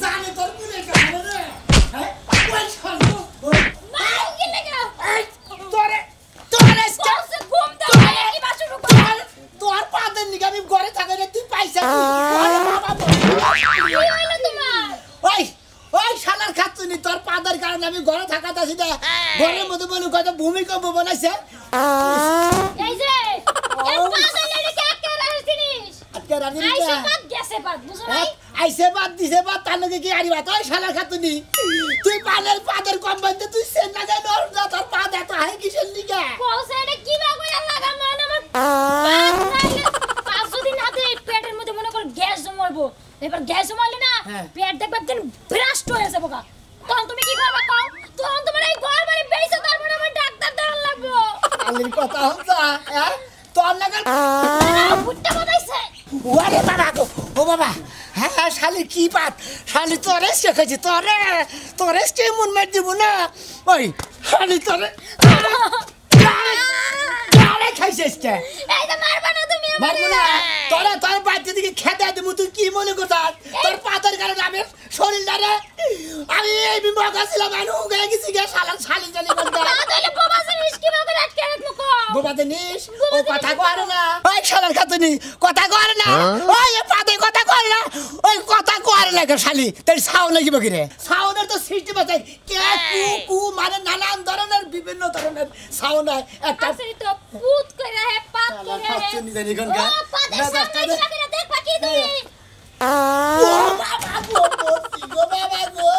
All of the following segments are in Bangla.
জানে তোর মনে কানে রে হ্যাঁ ওই শালা ওই এই, তোরে তোরে তোর তোর পাদের নিকে আমি ঘরে থাকা রে তুই পাইছা কি? ওরে বাবা ওই ওই শালার খাচ্ছুনি তোর পাদের কারণে আমি ঘরে থাকাতে আছি না ঘরের মধ্যে বলে কত ভূমিকম্প বানাইছে আজকে রাজি আইসে বাদ দিছে বাদ তার লগে কি আরিবা তোর শালার খাচ্ছুনি তুই পানের পাদের কম বানতে তুই সেন না গাই নর যা তোর পা দেতা হাই কিসের লিগা এবার গ্যাস জমালে না হ্যাঁ। পেট দেখবে একদিন ব্রাস্ট হয়ে যাব গা তখন তুমি কি করবে কও তখন তোমার এই ঘর বাড়ি বেরিয়েছে তারপরে আমার ডাক্তার দেওয়ার লাগবো আলির কথা হচ্ছে হ্যাঁ তোর লাগা বুটটা বানাইছে ওরে বাবা গো ও বাবা হ্যাঁ হ্যাঁ শালি কি পাত শালি তোরে শেখেছি তোরে তোরে কে মন মার দিব না। ওই শালি তোরে। তোরে খাইছিস কে? এই যে মারবা না তুমি মারবো না। তোরে তোর বাচ্চা দিকে খেতে দেবো তুই কি মনে করতাস তোর পাতার কারণে আমি শরীর দাঁড়ে আমি এই বিমা ছিলাম আমি উগে গেছি গে শালা শালি জালি করতে তাহলে বাবা জিনিস কি ভাবে আটকে রাখব বোবাতে নিস ও কথা কর না ওই শালার খাতুনি কথা কর না ওই পাতে কথা কর না ওই কথা কর না কে শালি তাই সাউন্ড লাগিব কি রে সাউন্ডের তো সৃষ্টি বাঁচাই কে কু কু মানে নানান ধরনের বিভিন্ন ধরনের সাউন্ড হয় একটা তো পুত করে হে পাত করে হে খাচ্ছুনি জানি কোন কা পাতে না লাগা দেখ পাকি তুই ও বাবা গো গো বাবা গো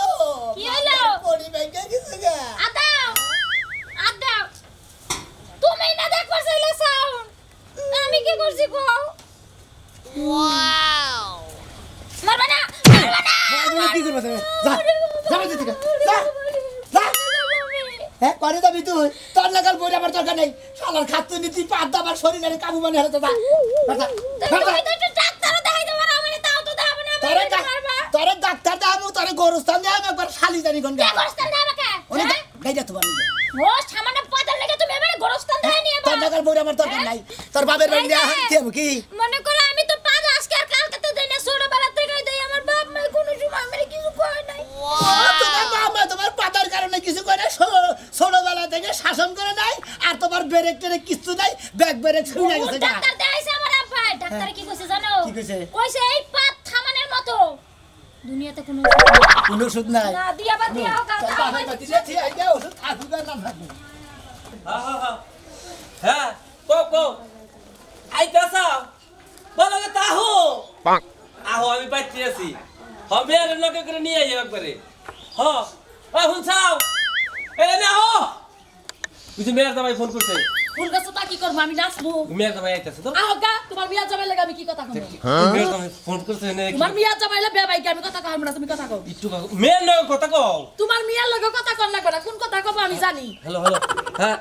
কি হলো? পরি ব্যাংকে গেছে গা আদাও আদাও তুমি না দেখ পারছিলে সাউন্ড আমি কি করছি কও ওয়াও মারবা না মারবা না হ্যাঁ, কি করবে তুমি? যা যা বাজে থেকে যা যা। হ্যাঁ করে যাবি তুই। তোর লাগাল বই আমার দরকার নেই। শালার খাচ্ছু নি তুই পাত দাবার শরীরে কাবু মানে হেরে যা। যা, যা, যা। তো ডাক্তার দেখাই দেবা না তাও তো দেখাবো না তোরে আমি ডাক- মারবা। তোরে ডাক্তার দামু তোরে গরুস্থান দাম একবার শালি জানি কোন কে গোরস্থান দেবে আমাকে ওরে হ্যাঁ? গাইজা তোমার ও সামান্য পাতার লেগে তুমি এবারে গোরস্থান দেয় নিয়ে তোর লাগাল বই আমার দরকার নাই। তোর বাপের বাড়ি কি? মনে ব্রেক টেরেক কিছু নাই ব্যাগ ব্রেক শুনে গেছে ডাক্তার দেখাইছে আমার আব্বা ডাক্তার কি কইছে জানো? কি কইছে? কইছে এই পাত থামানের মতো। দুনিয়াতে কোনো কোনো ওষুধ নাই। না দিয়া বাদ দিয়া হোক তোর বাপের বাড়ি ঠিক আছে, ওষুধ থাকুক না থাকুক। হ্যাঁ হ্যাঁ হ্যাঁ হ্যাঁ কো কো আইতাছা? বলো গে তাহো? আহো আমি বাইতে আছি হবে আর লগে করে নিয়ে আই একবারে। হ ও হুনছাও এ না হো বুঝি মেয়ের জামাই ফোন করছে। ফুল গাছ তা কি করব? আমি নাচবো। মেয়ের জামাই আইতাছে তো। আহ গা তোমার বিয়া জামাই লাগে আমি কি কথা কব মেয়ের জামাই ফোন করছে না তোমার বিয়া জামাই লাগে বিয়া আমি কথা কব না তুমি কথা কও। একটু মেয়ের নয় কথা কও। তোমার মিয়ার লগে কথা কর লাগবে না কোন কথা কব আমি জানি। Hello hello. হ্যাঁ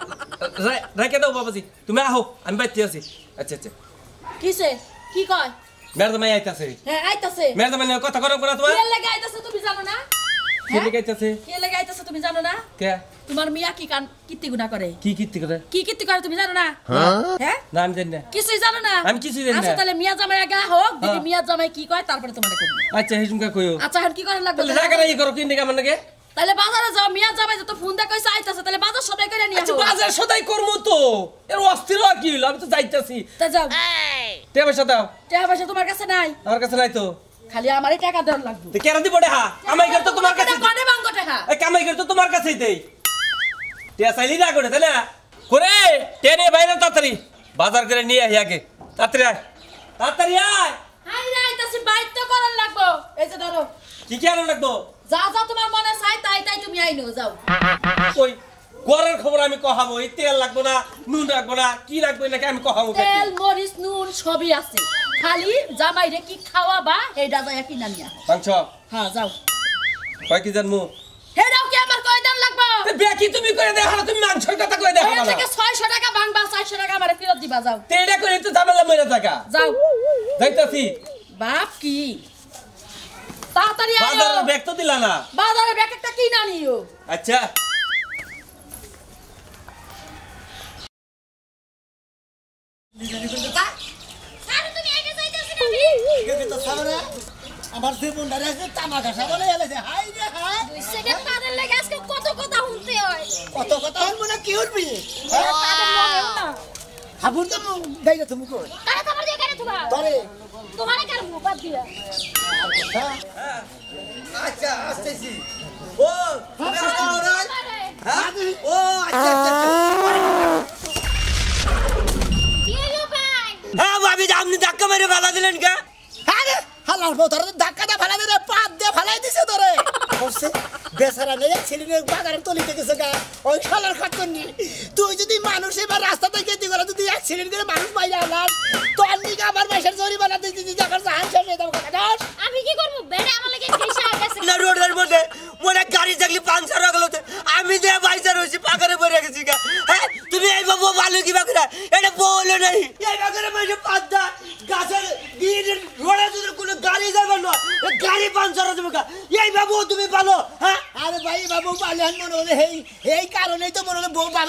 রাখে দাও বাবাজি। তুমি আহো আমি বাইতে আছি। আচ্ছা আচ্ছা। কিসে? কি কয়? মেয়ের জামাই আইতাছে। হ্যাঁ আইতাছে। মেয়ের জামাই কথা করো না তোমার? কে লাগে আইতাছে তুমি জানো না? কে লেগে আইতাছে কে লাগে আইতাছে তুমি জানো না? কে? তোমার মিয়া কি কান কীর্তি গুণা করে? কি কীর্তি করে? কি কীর্তি করে তুমি জানো না? হ্যাঁ? না আমি জানি না। কিছুই জানো না? আমি কিছুই জানি না। আচ্ছা তাহলে মিয়া জামাই আগে হোক দেখি হ্যাঁ। মিয়া জামাই কি কয় তারপরে তোমার কব আচ্ছা হিসুমকা কইও। আচ্ছা এখন কি করে লাগবে তাহলে রাখা রাখি করো কিনে কেমন লাগে তাহলে বাজারে যাও মিয়া জামাই যত ফোন দে কইছে আইতাছে তাহলে বাজার সদাই করে নিয়ে আচ্ছা বাজার সদাই করব তো। এর অস্থির আর কি হইল? আমি তো যাইতাছি। তা যাও। তে দাও। টাকা পয়সা তোমার কাছে নাই। আমার কাছে নাই তো। খালি আমারই টাকা দেওয়ার লাগবে। তো কেন দিব হা কামাই করে তো তোমার কাছে কনে বাঙ্গ টাকা কামাই করে তো তোমার কাছেই দেই? টিয়া চাইলি না করে তাই না? করে টেনে বাইরে তাড়াতাড়ি। বাজার করে নিয়ে আই আগে। তাড়াতাড়ি আয়। তাড়াতাড়ি আয়। হাই রে আইতাছি বাইর তো করার লাগবো। এই যে ধরো। কি কি আনো লাগতো যা যা তোমার মনে চাই তাই তাই তুমি আইনো যাও। ওই গরের খবর আমি কহাবো এই তেল লাগবো না নুন রাখব না কি রাখব নাকি আমি কহাবো তেল মরিচ নুন সবই আছে। খালি জামাই রে কি খাওয়াবা? হেডা যায় কিনা নিয়া। মাংস হ্যাঁ যাও। কয় কি জানমু? হেডাও কি আমার কয় দাম লাগবো বেকি তুমি করে দে না তুমি মাংসের কথা কয়ে দে না? থেকে ছয়শো টাকা ভাঙবা চারশো টাকা আমার ফেরত দিবা যাও। তেটা করে তো ঝামেলা মেরে থাকা। যাও। যাইতাছি। বাপ কি? তাড়াতাড়ি আয়ো। বাজারের ব্যাগ তো দিলা না। বাজারে ব্যাগ একটা কিনা নিও। আচ্ছা। তুমি আমার জীবনটা রেখে তামাকা সামনে এলেছে হাই রে হাই। দুই সেকেন্ড পাদের লেগে আজকে কত কথা শুনতে হয়। কত কথা হল কি উঠবি? আরে পাদের না। হাবুর তো গাইলে তুমি কই কারে খাবার দিয়ে কারে থুবা তরে। তোমারে কার মুখ দিয়া? আচ্ছা আসতেছি। ও হ্যাঁ? ও আচ্ছা আচ্ছা, হ্যাঁ ভাবি আপনি ধাক্কা মেরে ফেলা দিলেন কে? হালার বউ, তোর ধাক্কাটা ফেলাই দে পাত দিয়ে ফেলাই দিছে তোরে। বলছে, বেচারা নেই ছেলে বাগানের তলিতে গেছে গা, ওই শালার খাতনি তুই যদি মানুষ এবার রাস্তা থেকে গেতি করে যদি অ্যাক্সিডেন্ট করে মানুষ পাই যাওয়ার তোর নিকে আমার বেশের জরিমানা দিতে দিতে আমার জাহান শেষ হয়ে যাব আমি কি করব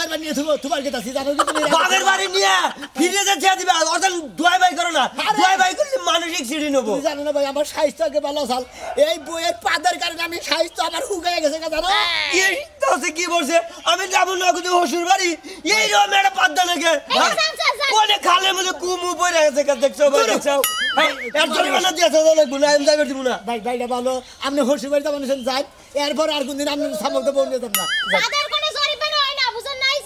বানিয়ে থুবো তোমার আছি জানো কি তুমি বাবের বাড়ি নিয়ে ফিরে যে ছেড়ে দিবে অর্থাৎ দোয়াই বাই করো না! দোয়াই বাই করলে মানসিক সিঁড়ি নেব। তুমি জানো না ভাই আমার স্বাস্থ্য আগে ভালো চাল এই বইয়ের পাদের কারণে আমি স্বাস্থ্য আমার হুগায় গেছে জানো? এই তাতে কি বলছে? আমি যাব না কিন্তু হসুর বাড়ি। এই রকম একটা পাদ্দা যান, যান। কোনে খালের মধ্যে কুমু পড়ে গেছে কা দেখছ ভাই দেখছ? হ্যাঁ, তো আমি ভাই এরপর আর কোনদিন আপনি সামগ্রী বউ নিয়ে না যান। তাদের কোনো জরিমানা হয় না বুঝেন নাই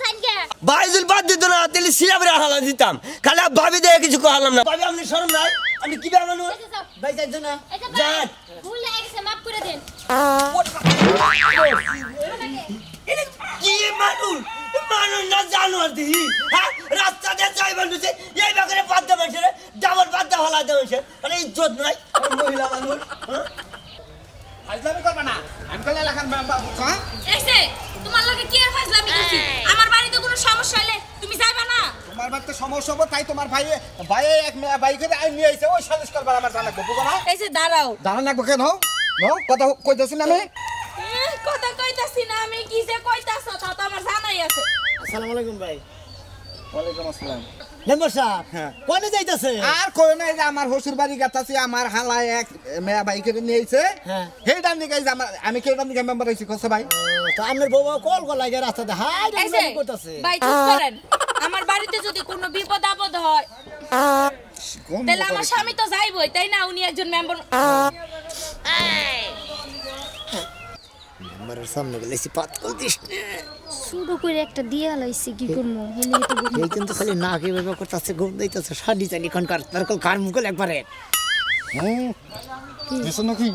যদি বাদ দিত না তাহলে সিরাপরে হালা দিতাম। খালি ভাবি দেখে কিছু কহালাম না। ভাবি আপনি শরম নাই? আমি কি ব্যাপার মানুষ? ভাই যাইছো না। যান। ভুল হয়ে গেছে মাফ করে দেন। কি মানুষ? মানুষ না দিহি। হ্যাঁ রাস্তা দিয়ে যাইবার নুছে এই বাগানে পাদ্দা মানুষের ডাবল পাদ্দা হলা দেওয়া মানে ইজ্জত নাই। মহিলা মানুষ হ্যাঁ? করবে না। আমি কলে লেখান বাবু হ্যাঁ এসে তোমার লাগে কি আর ফাজলামি করছি আমার বাড়িতে কোনো সমস্যা হলে তুমি যাইবা না সমস্যা হব তাই তোমার ভাই ভাই এক মেয়ে ভাই করে আইন নিয়ে আইছে ওই সালিশ করবার আমার জানা গো বুঝো না? এসে দাঁড়াও। দাঁড়ান লাগবো কেন? নো? কথা কইতেছি না আমি? উম, কথা কইতাছি না আমি কি যে কইতাছ তা তো আমার জানাই আছে। আসসালামু আলাইকুম ভাই। ওয়ালাইকুম আসসালাম। মেম্বার সাহেব হ্যাঁ। কোনে যাইতাছে? আর কই নাই যে আমার হসুর বাড়ি গাতাছি আমার হালায় এক মেয়া ভাই করে নিয়ে আইছে। হ্যাঁ। আমার আমি কেটার দিকে মেম্বার হইছি কসে ভাই। তো আপনার বউ কল কল লাগে রাস্তাতে। হাই করতেছে ভাই চুপ করেন। আমার বাড়িতে যদি কোনো বিপদ আপদ হয় তাহলে আমার স্বামী তো যাইবই তাই না? উনি একজন মেম্বার মেম্বারের সামনে গেলে এসে পাত করতিস শুরু করে একটা দিয়ে লাইছি কি করব? হেলে তো এই কিন্তু খালি না কে করতেছে দিতেছে শাড়ি তার কল কার মুখল একবারে হুম এসো নাকি।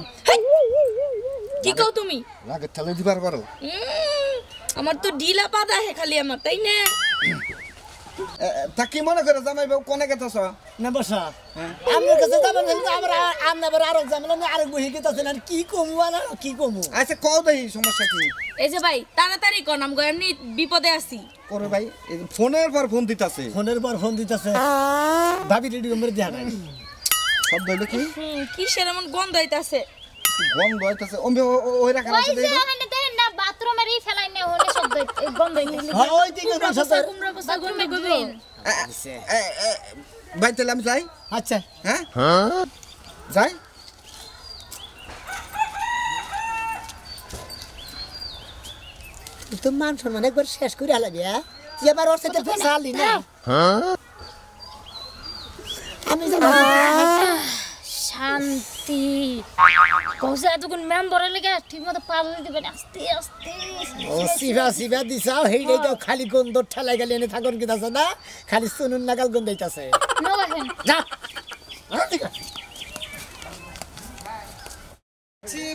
কি কও তুমি? লাগে ঠেলে দিবার পারো। আমার তো ঢিলা পাদা হে খালি আমার তাই না? তা কি মনে করে জামাই বাবু কোনে গেতেছ? মেম্বার সাহেব আপনার কাছে যাবেন কিন্তু আমরা আমরা আবার আরও যাবেন আমি আরেক বহি গেতেছেন আর কি কমু আর কি কমু? আচ্ছা কও দেই সমস্যা কি? এই যে ভাই তাড়াতাড়ি কর নাম গো এমনি বিপদে আছি। করে ভাই এই ফোনের পর ফোন দিতাছে। ফোনের পর ফোন দিতাছে। ভাবি রেডি মেরে দেয়া নাই। শব্দ হইল কি? হুম কিসের এমন গন্ধ হইতাছে? গন্ধ হইতাছে। ওই রাখা আছে যে দেখো ওখানে দেন না বাথরুমের এই ফেলাই না হলে শব্দ গন্ধ হ্যাঁ ওই দিকে কুমড়া বসা গন্ধ বাথরুমে গবি দিবেন এ, এ, ভাই তাহলে আমি যাই? আচ্ছা। হ্যাঁ? যাই। তো মান সম্মান একবার শেষ করে হালাবি হ্যাঁ? আবার ওর সাথে ফেসালি না। আমি জানি শান্তি। কৌশে এতক্ষণ মেম্বারের লেগে ঠিক মতো পালন দিবেন। আস্তে আস্তে ও সিভা সিভা দিছাও হেইটাই তো খালি গন্ধ ঠেলাই গেলে এনে থাকুন কি আছে না? খালি সুনুন নাগাল গন্ধ হইতাছে নো দেখেন। যা। আছে।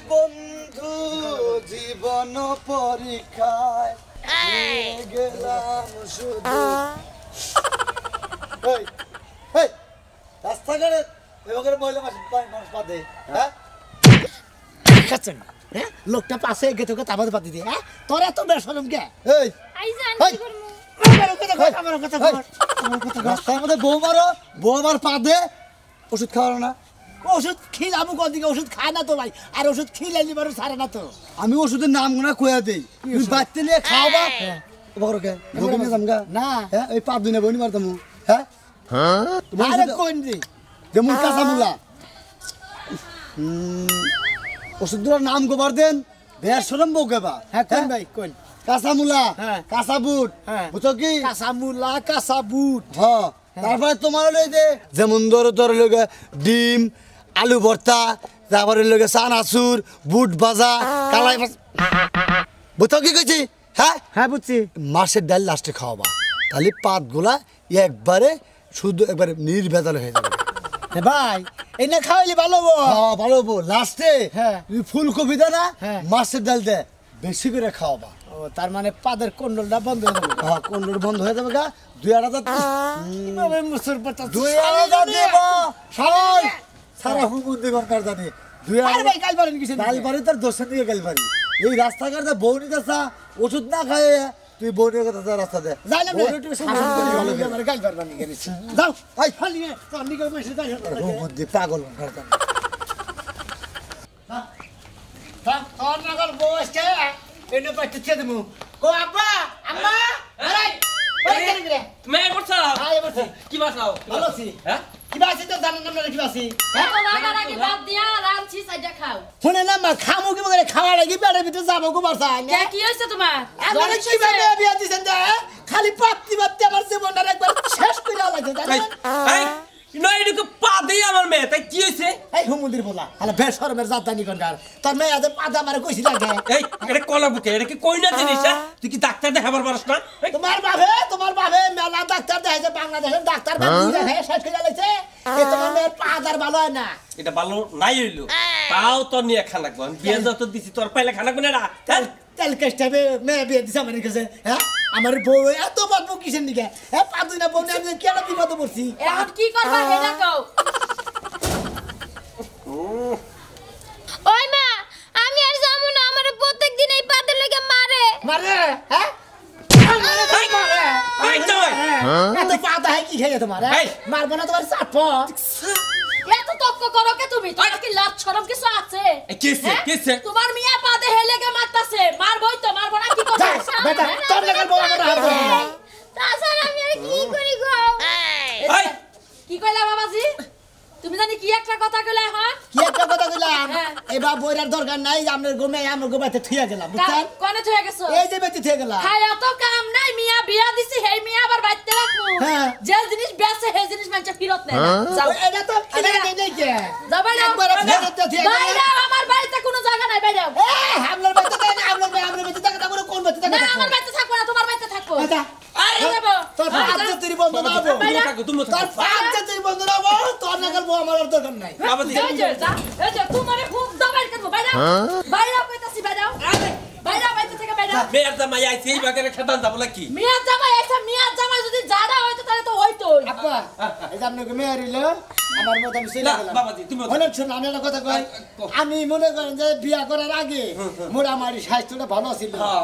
বন্ধু জীবন পরীক্ষায় গেলাম শুধু। এই, এই, রাস্তাঘাটে এভাবে মহিলা মানুষ মানুষ বাদে হ্যাঁ। খাচ্ছেন? হ্যাঁ লোকটা পাশে গেতে গেতে আবার বাদি দিয়ে হ্যাঁ? তোর এত বেসরম কে? এই। ওষুধ খাওয়ানো না। ওষুধ খিলামু ওষুধ খায় না তো ভাই আর ওষুধ খিলাইলি বারো সারে না তো। আমি ওষুধের নাম গুনা কয়া দেই। তুমি বাচ্চা নিয়ে খাওয়াবা ভোগে নিয়ে না। হ্যাঁ ওই পাঁচ দিনে বনি মারতাম হ্যাঁ? আরে কোন দি যেমন কাঁচা মুলা ওষুধগুলোর নাম গোবার দেন? বেয়ার সরম বউ কেবা হ্যাঁ কোন ভাই কোন কাঁচা হ্যাঁ। কাঁচা বুট হ্যাঁ। বুঝছ কি? কাঁচা বুট। হ্যাঁ তারপরে তোমার হলো এই যে যেমন ধরো তোর লোকে ডিম আলু ভর্তা তারপরে লোকে চানাচুর বুট ভাজা কালাই বুঝছ কি কইছি? হ্যাঁ? হ্যাঁ বুঝছি। মাছের ডাল লাস্টে খাওয়াবা। তাহলে পাতগুলা একবারে শুধু একবারে নির্ভেজাল হয়ে যাবে। ভাই এই না খাওয়াইলে ভালো হব। হ্যাঁ ভালো বউ। লাস্টে হ্যাঁ। ফুলকপি দে না হ্যাঁ। মাছের ডাল দে বেশি করে খাওয়াবা। ও তার মানে পাদের কন্ডলটা বন্ধ হয়ে যাবে। হ্যাঁ কোনটা বন্ধ হয়ে যাবে গা। দুই আড়াটা কীভাবে মুসুর পাতা দুই আড়াটা দেব। সবাই সারা হুকুম দেবার কার জানি। দুই আড়াটা গাল বাড়ি তার দোষের দিকে গাল বাড়ি এই রাস্তাঘাটে বউ নিতে চা ওষুধ না খায় তুই বউ নিয়ে কথা যা রাস্তা দে। যাই না বউর একটু শাসন করি ভালো করে। আমার গাল পারবার নি গেছি। যাও আই যাই ও বুদ্ধি পাগল কার জানি। তোর নগর এনে ছে দেমু ও আব্বা আম্মা আরে ওই কেন রে? মেয়ে করছ আয় বসে কি বাসাও ভালো আছি। হ্যাঁ? কি বাসি তো জানেন না কি বাসি এত রাগারাগি বাদ দিয়া রাঁধছি সাইডা খাও। শুনে না মা খামু কি বলে খাওয়া লাগি পেটের ভিতরে যাব গো বাসা কে কি হয়েছে তোমার আমার জ্বর কি ভাবে এসেছে? বিয়া দিছেন খালি পাত্তি পাত্তি আমার জীবনটা একবার শেষ করে লাগছে এই পা দেই আমার মেয়ে তাই কি হয়েছে? এই হুমুদির বলা আলে বেশ শরমের জাতানি কোনকার। তোর মেয়ে আদে পাদা মারে কইছি লাগে এই এটা কলা বুকে এটা কি কই না জিনিস হ্যাঁ? তুই কি ডাক্তার দেখাবার পারস না? এই, তোমার বাপে মেলা ডাক্তার দেখাইছে বাংলাদেশের ডাক্তার বাবু দেখে শেষ করে লাগছে এই তোমার মেয়ের পাদার ভালো হয় না। এটা ভালো নাই হইল। তাও তো নিয়ে খানা লাগবো আমি বিয়ে যত দিছি তোর পাইলে খানা কোনে না তেল তেল কেষ্টাবে মেয়ে বিয়ে দিছে আমার কাছে হ্যাঁ? আমার বউ এত বাদবো কিসের নিকে? হ্যাঁ পাঁচ না বউ আমি কেন বিপদ পড়ছি? এখন কি করবা হেডা কও। ওই মা আমি আর যাব না আমার প্রত্যেক দিন এই পাতের লেগে মারে। মারে হ্যাঁ? মারবো না তোমার চাপ এত তক্ক করো কে তুমি? তোমার কি লাজ শরম কিছু আছে? কিসে হ্যাঁ? কিসে? তোমার মিয়া পাদে হেলে গে মারতাছে। মারবই তো মারবো না কি করবে? বেটা তোর লেগে বউ আমার হাত ধরে। তাছাড়া আমি আর কি করি গো? এই। কি কইলা বাবাজি? তুমি জানি কি একটা কথা কইলা এখন কি একটা কথা কইলাম হ্যাঁ। এবার বইরার দরকার নাই আপনার গোমে আমার গোবাতে থুইয়া গেলাম বুঝছেন কনে থয়ে গেছো এই যে বেঁচে থুয়ে গেলাম খাই এত কাম নাই মিয়া বিয়া দিছি হেই মিয়া আবার বাইতে হ্যাঁ। যে জিনিস বেচে সেই জিনিস মানুষ ফিরত নেয় না। যাও এটা তো কিনে নেই নেই কে যাও বাইরে একবারে ফেরত থুয়ে গেলাম। বাইরে আমার বাড়িতে কোনো জায়গা নাই বাইরে এই, আপনার বাড়িতে তাই না, আপনার বাড়ি- আপনার বাড়িতে থাকা থাকব না, কোন বাড়িতে থাকা না আমার বাড়িতে থাকব না তোমার বাড়িতে থাকব আচ্ছা, আরে যাব তোর পাঁচ জাতির বন্ধু না হব। তুমি থাকো তুমি তোর থাকো। পাঁচ জাতির না হব, তোর নাগাল বউ আমার দরকার নাই। বাবা দি এই যে, এই যে, তোমারে খুব দবাই করব, বাইরে আও। কইতাছি, বাইরে আও। বাইরে থেকে বাইরে মেয়ের জামাই আইছে এই বাগের খেতান যাব নাকি? মিয়ার জামাই আইছে, মিয়ার জামাই যদি জাডা হইতো তাহলে তো হইতো আব্বা, এই যে আপনাকে মেয়ে হইল, আমার মতো আমি চলে গেলাম। আমি একটা কথা কই। আমি মনে করেন যে বিয়া করার আগে মোটামুটি স্বাস্থ্যটা ভালো ছিল হ্যাঁ।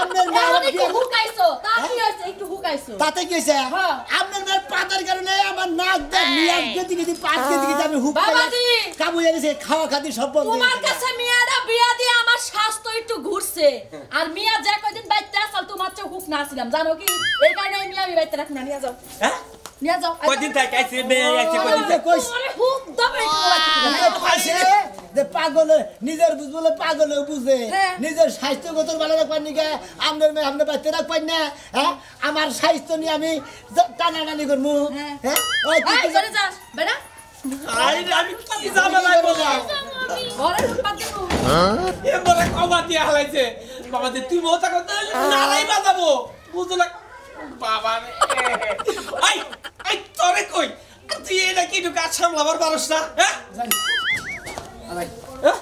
আপনার মেয়ে এখন আমার একটু বিয়া- হুকাইছো, তা কি হইছে? একটু হুকাইছো। তাতে কি হয়েছে হ্যাঁ। আপনার মেয়ের পাতার কারণে আমার নাক দেখ নিয়াজ গেদি গেদি পাঁচ গেদি গেদি আমি হুক বাবাজি! কাবু গেছে খাওয়া খাতি সব বন্ধ তোমার কাছে মিয়ারা বিয়া দিয়ে আমার স্বাস্থ্য একটু ঘুরছে আর মিয়া যে কয়দিন বাইতে আসল তোমার চেয়ে হুক না ছিলাম জানো কি এই কারণে মিয়া আমি বাইতে রাখি না নিয়ে যাও হ্যাঁ নিয়ে যাও কদিন থাকে আইছে মেয়ে আইছে কদিন যে কইস তোমারে হুক দবাই যে কইছে পাগল নিজের বুঝবলে পাগল বুঝে হ্যাঁ। নিজের স্বাস্থ্যগত ভালো রাখবার নিকে আপনার মেয়ে আপনার বাচ্চা রাখবেন না হ্যাঁ আমার স্বাস্থ্য নিয়ে আমি টানাটানি করব হ্যাঁ। হ্যাঁ ওই তুই চলে যা বেটা আই আমি কি জামালাই বললাম ঘরে ঢুক এ বলে কবা দিয়া হালাইছে বাবা তুই মতো কথা নালাই বাজাবো বুঝলো বাবা রে আই আই তোরে কই আর তুই এটা কি ঢুকা সামলাবার পারস না হ্যাঁ। আরে, হ্যাঁ?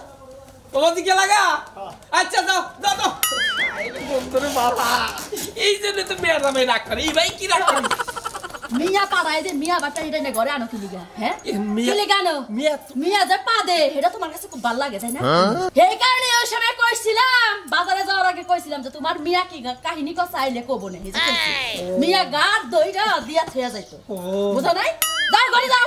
বাবা দিকে লাগা? আচ্ছা যাও যাও যাও। বন্ধুরে বাবা এই জন্য তো মেয়ের নামে রাগ করে। এই ভাই কি রাগ করে? মিয়া পাড়ায় যে মিয়া বাচ্চা এটা এনে ঘরে আনো কি লিগা হ্যাঁ? কি লিগা আনো? মিয়া মিয়া যে পা দে এটা তোমার কাছে খুব ভালো লাগে তাই না? এই কারণে ওই সময় কইছিলাম বাজারে যাওয়ার আগে কইছিলাম যে তোমার মিয়া কি গা- কাহিনী কথা আইলে কব না। মিয়া গার দইরা দিয়া থইয়া যাইতো। বুঝো নাই? যাও ঘরে যাও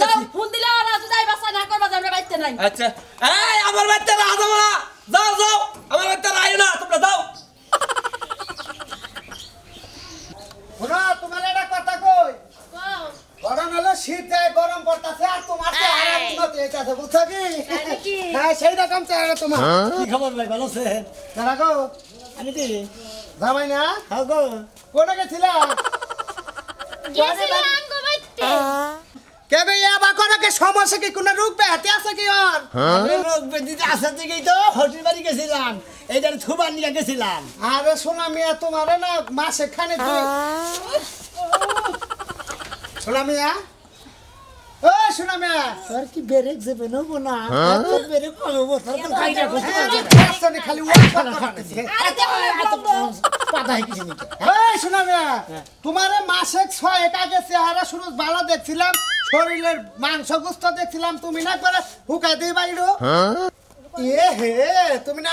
যাও ফোন দিলে ওরা যদি আই বাসা না করবা যাবে বাইতে নাই আচ্ছা। এই আমার বাচ্চা না যাব না। যাও যাও। আমার বাচ্চা আইও না তোমরা যাও। শোনো তোমার একটা কথা কই? গরম হলো শীত যায় গরম পড়তাছে আর তোমার তো আরাম উন্নতি যাইতাছে বুঝছ কি? হ্যাঁ সেই রকম চেহারা তোমার। কি খবর ভাই ভালো আছেন? দাঁড়া গো। আমি কি? জামাই না? হ্যাঁ গো। গো বাইতে কে বে আবার কোনকে সমস্যা কি? কোন রোগ ব্যাধি আছে কি ওর? আমি রোগ ব্যাধিতে আসার দিকেই তো হোটেল বাড়ি গেছিলাম এইটার থুবার নিয়ে গেছিলাম। আরে শোনা মিয়া তোমারে না মাসে খানে তুই শোনা মিয়া? ও শোনা মিয়া। তোর কি বেরেক যাবে নেব না? তোর বেরেক কমবো তোর তো কাইটা করতে আসলে খালি ওয়াশ করা খাচ্ছে পাতা হয়ে কিছু নিতে এই শোনা তোমারে মাসে ছয় এক আগে চেহারা শুরু ভালো দেখছিলাম শরীরের মাংস গুস্ত দেখছিলাম তুমি না করে হুকাই দিয়ে বাইরো। এ হে তুমি না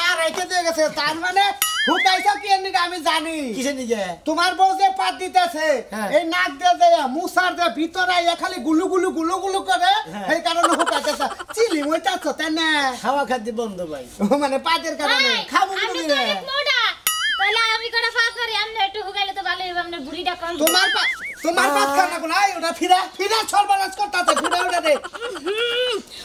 গেছে তার মানে হুকাইছো কি এর আমি জানি। নিকে তোমার বউ যে পাত দিতেছে হ্যাঁ। এই নাক দিয়ে দেয়া মুসার দিয়ে ভিতরে আইয়া খালি গুলু গুলু গুলু গুলু করে হ্যাঁ। সেই কারণে হুকাইতেছে। চিলি মইতাছ তাই না খাওয়া খাদ্য বন্ধ ভাই। মানে পাতের কারণে। খাব আমি তোমার পা তোমার পাত খানা আই ওটা ফিরা ফিরা সর্বনাশ করতে ফিরা ওটা রে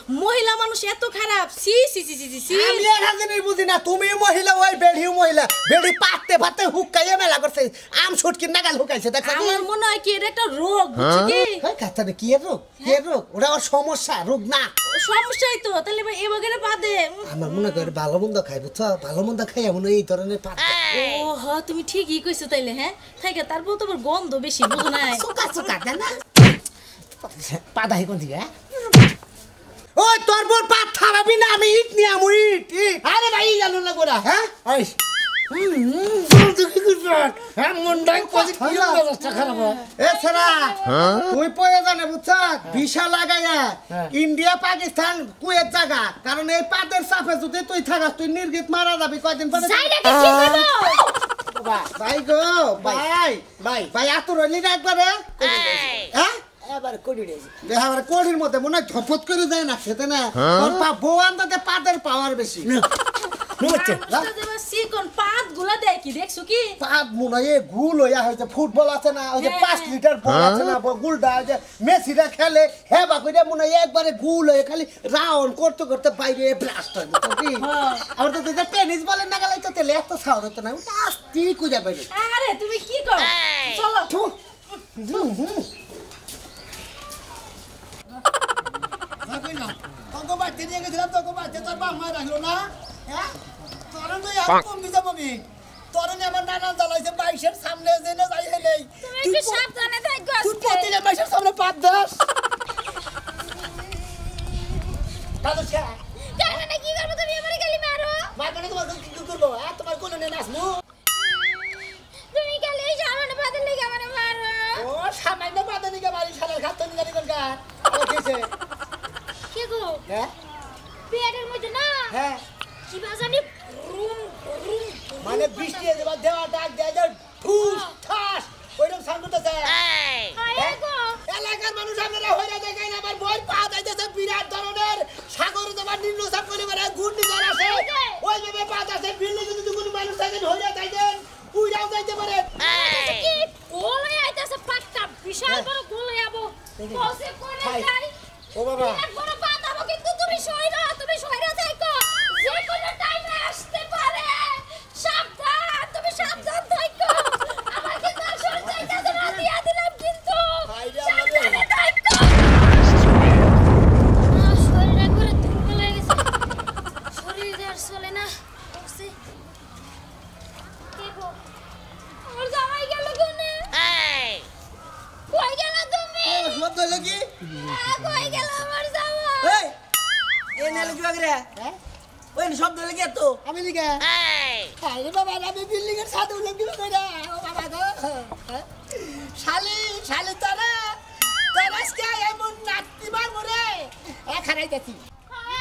মহিলা মানুষ এত খারাপ সি সি সি সি সি আমি একটা জিনিস বুঝি না তুমি মহিলা ওই বেড়িও মহিলা বেড়ি পাততে পাততে হুকাইয়ে মেলা করছে আম ছুটকি নাগাল হুকাইছে দেখো আমার মনে হয় কি এটা একটা রোগ বুঝছি কি হ্যাঁ কাতারে কি এর রোগ কি এর রোগ ওটা ওর সমস্যা রোগ না সমস্যাই তো তাহলে এ বগেরে পাদে আমার মনে করে ভালো মন্দ খাই বুঝছ ভালো মন্দ খাই এমন এই ধরনের পাত ও হ তুমি ঠিকই কইছো তাইলে হ্যাঁ থাকে তারপর তো আবার গন্ধ বেশি বুঝো নাই চুকা চুকা দেয় না পাতা হয়ে কোন থেকে ওই তোর বোর পাত থামাবি না আমি ইট নিয়ে আমু ইট আরে ভাই জানো না গোরা হ্যাঁ? হ্যাঁ অবস্থা খারাপ হয়? এ ছেড়া তুই পয়ে জানে বুঝছ? ভিসা লাগাইয়া হ্যাঁ। ইন্ডিয়া পাকিস্তান কুয়েত জায়গা কারণ এই পাতের চাপে যদি তুই থাকাস তুই নির্গিত মারা যাবি কয়দিন পরে। ভাই গো ভাই। ভাই ভাই আতুর হইলি না একবারে? হ্যাঁ? এবার কোটি দিয়েছি দেখা মানে কোড়ির মধ্যে মনে হয় ঝপত করে যায় না খেতে না। তোর পা বউ আনতে পাতের পাওয়ার বেশি। নমস্তে সিকন পাতগুলা দেয় কি দেখছ কি? পাত হয় এ গুল হইয়া হয়েছে ফুটবল আছে না ওই যে হ্যাঁ। পাঁচ লিটার বল আছে না ব- গুলটা ওই যে মেসিরা খেলে হ্যাঁ বা কইরা মনে হয় একবারে গুল হয়ে খালি রাউন্ড করতে করতে বাইরে ব্লাস্ট হয় হ্যাঁ। আর তো তুই টেনিস বলের না গেলে তো তেলে এত সাউর হতো না ওটা কুজা বাইরে। আরে তুমি কি কর চলো। থু। হুম, হুম। তোকে বাড়িতে নিয়ে গেছিলাম তোকে বাড়িতে তোর না হ্যাঁ তোর তো আর কম দিতে পাবি তোর নিয়ে আমার নানা জ্বালাইছে বাইশের সামনে যে না যাই তুমি একটু সাবধানে থাকো তুই প্রতিদিন বাইশের সামনে মানে করব তুমি আমারে গালি মারো মার মানে তোমার কি কি তোমার কোন নিয়ে নাচবো তুমি এই সামান্য পাতের লেগে আমারে মারো ও সামান্য পাতে নিকে বাড়ি সালের খাত নিকে গান আমার কেছে গো। হ্যাঁ? পেটের মধ্যে না? হ্যাঁ। কি বাজানি রুম রুম মানে বৃষ্টি এবার দেওয়া ডাক দেয় যে ঠুস ঠাস ওইরকম সাউন্ড করতেছে। হায় গো। এলাকার মানুষ আপনারা হয়ে দেখেন আমার বই পা যাইতেছে বিরাট ধরনের সাগরে তোমার নিম্নচাপ করে মানে ঘূর্ণিঝড় আছে ওই ভাবে পা যাচ্ছে বিল্ডিং যদি কোনো মানুষ থাকেন হয়ে যাইতেন উইরাও যাইতে পারে। কি গোল হয়ে আইতাছে পাক্কা বিশাল বড় গোল হয়ে যাব ও বাবা। আমি লিখে আরে বাবা আমি বিল্ডিং এর সাথে উল্লেখ দিব ও বাবা গো হ্যাঁ? শালি শালি তারা তারা আজকে এমন নাচতি মার মরে এখানে যাচ্ছি।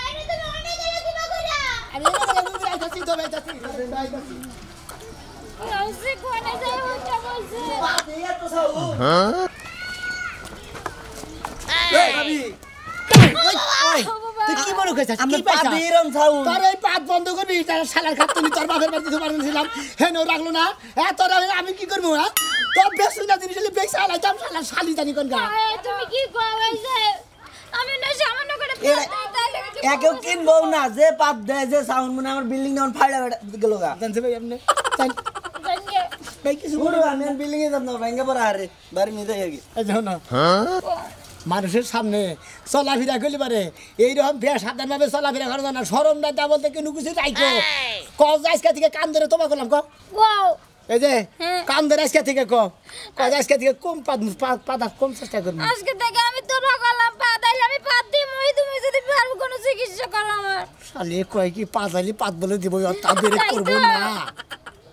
আরে তুমি অনেক গেল কি বাগুরা আমি এনে বলে মুখ রাইতাছি তো রাইতাছি রাইতাছি তুই কি মনে করছিস কি পাইছা তোর এই পাত বন্ধ করবি তার শালার খাত তুমি তোর বাপের বাড়িতে তোমার ছিলাম। হেন রাখল না। হ্যাঁ তোর আমি কি করব হ্যাঁ? তোর বেশ না জিনিস হলে বেশ আলাইতাম শালা শালি জানি কোন গা। তুমি কি কইছে আমি না সামান্য করে একেও কিনবো না যে পাত দেয় যে সাউন্ড মনে হয় আমার বিল্ডিং যখন ফাইড়া গেল গা। জানছে ভাই আপনি? ভাই কিছু শুরু আমি বিল্ডিং এ যাব না ভেঙে পড়া আরে বাড়ি নিয়ে যাই আগে এই দেখো না। মানুষের সামনে চলাফেরা করলে পারে। এইরকম বেশ সাধারণভাবে চলাফেরা করা না। সরম না তা বলতে কোনো কিছু রাইখো কজ আজকে থেকে কান ধরে তোমার করলাম ক ওয়াও এই যে হ্যাঁ। কান ধরে আজকে থেকে ক কজ আজকে থেকে কম পাদ- পা- পাদা কম চেষ্টা করবি? আজকে থেকে আমি তোরা গেলাম পা তাইলে আমি পা দিই মই তুমি যদি পারব কোনো চিকিৎসা করো আমার। শালি কয় কি পাতালি পাত বলে দিব তাদের করব। না।